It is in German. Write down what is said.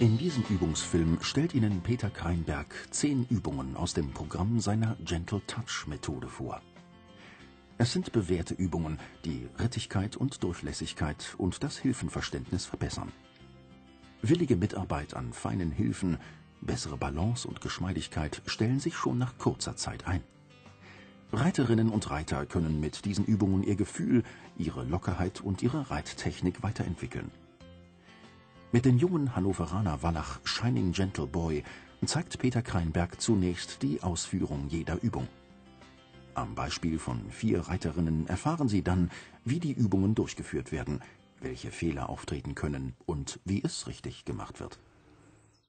In diesem Übungsfilm stellt Ihnen Peter Kreinberg zehn Übungen aus dem Programm seiner Gentle Touch Methode vor. Es sind bewährte Übungen, die Rittigkeit und Durchlässigkeit und das Hilfenverständnis verbessern. Willige Mitarbeit an feinen Hilfen, bessere Balance und Geschmeidigkeit stellen sich schon nach kurzer Zeit ein. Reiterinnen und Reiter können mit diesen Übungen ihr Gefühl, ihre Lockerheit und ihre Reittechnik weiterentwickeln. Mit dem jungen Hannoveraner Wallach Shining Gentle Boy zeigt Peter Kreinberg zunächst die Ausführung jeder Übung. Am Beispiel von vier Reiterinnen erfahren Sie dann, wie die Übungen durchgeführt werden, welche Fehler auftreten können und wie es richtig gemacht wird